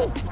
What?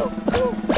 go.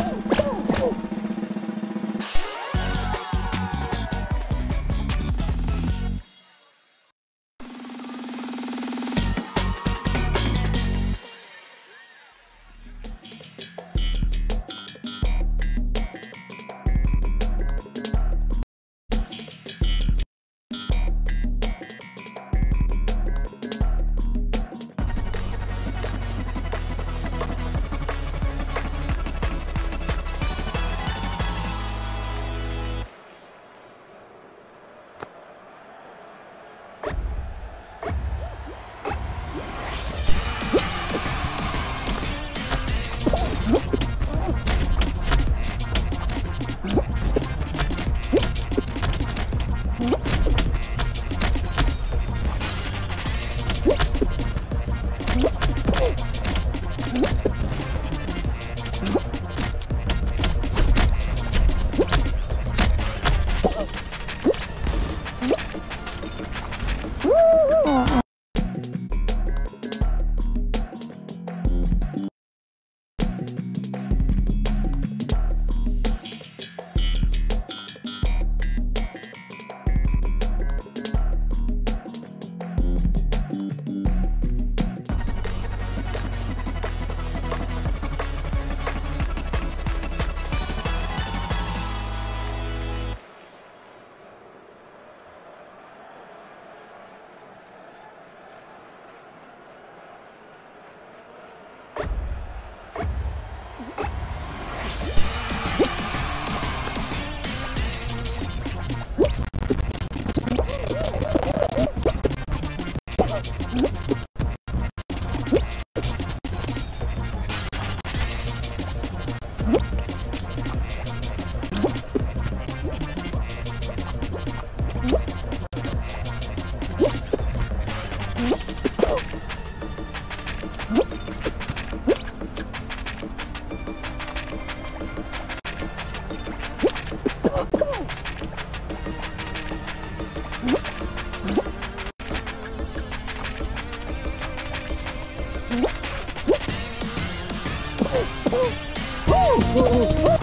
Oh,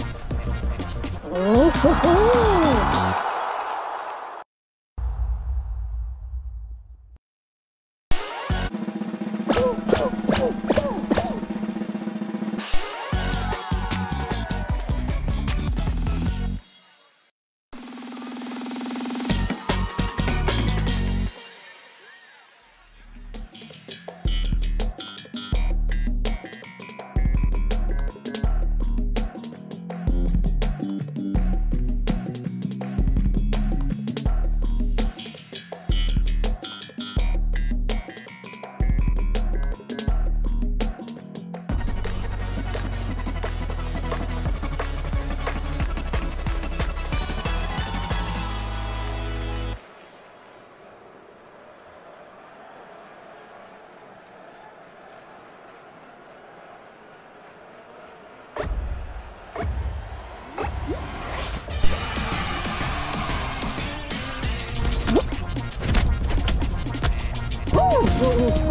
oh, oh. 嗯。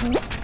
Mm-hmm.